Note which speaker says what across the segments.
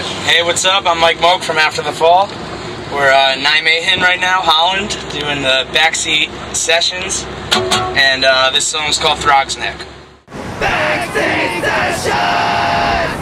Speaker 1: Hey, what's up? I'm Mike Moak from After the Fall. We're uh, Nijmegen right now, Holland, doing the backseat sessions. And uh, this song's called Throgs Neck.
Speaker 2: Backseat Sessions!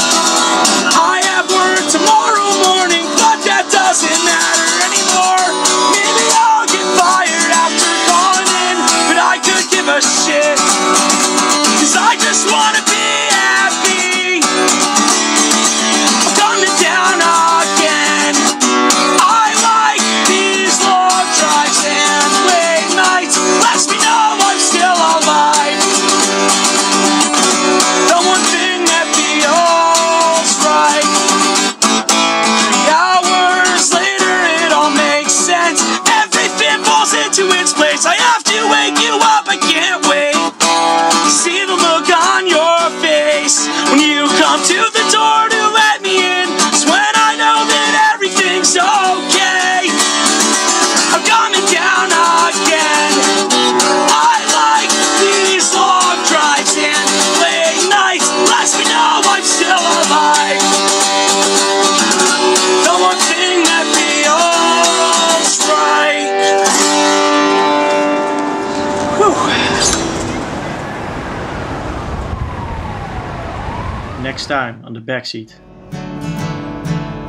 Speaker 3: next time on the backseat.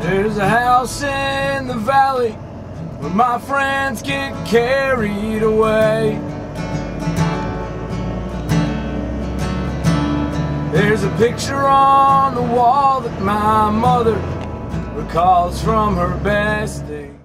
Speaker 4: There's a house in the valley where my friends get carried away. There's a picture on the wall that my mother recalls from her best days.